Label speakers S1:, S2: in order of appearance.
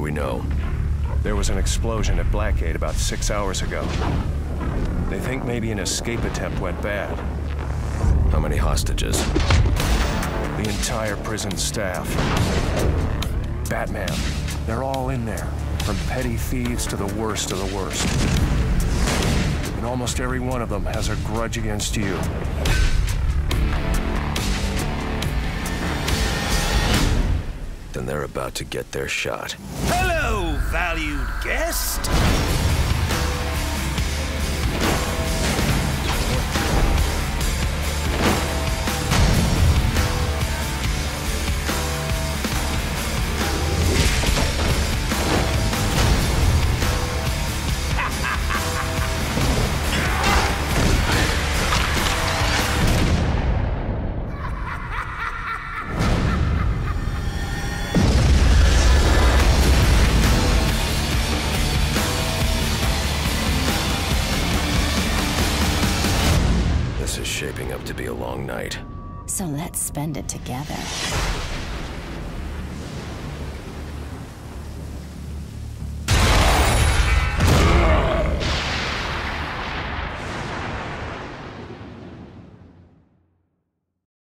S1: know?
S2: There was an explosion at Blackgate about six hours ago. They think maybe an escape attempt went bad.
S1: How many hostages?
S2: The entire prison staff. Batman. They're all in there. From petty thieves to the worst of the worst. And almost every one of them has a grudge against you.
S1: About to get their shot.
S3: Hello, valued guest.
S1: This is shaping up to be a long night.
S4: So let's spend it together.